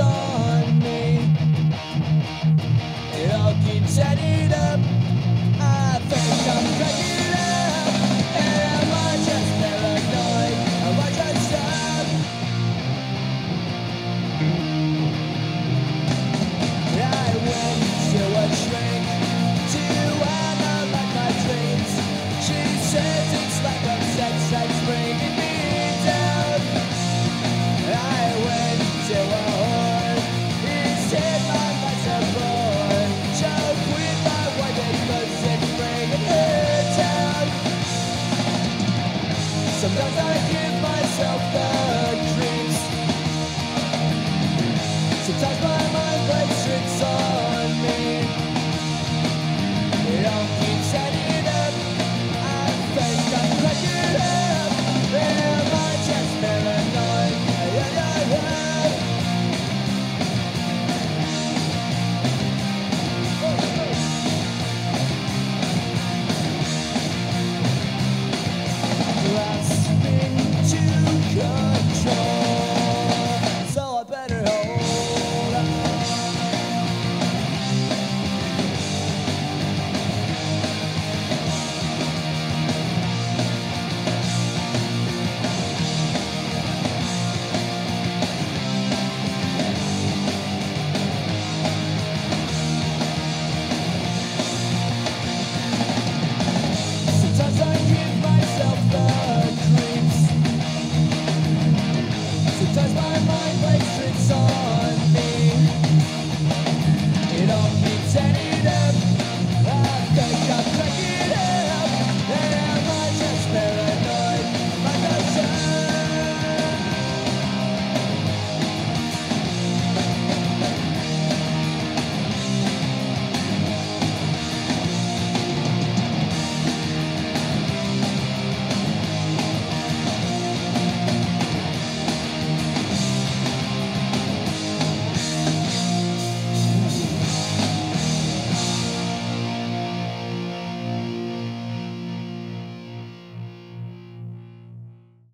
on me. It all keeps adding up. Matrix.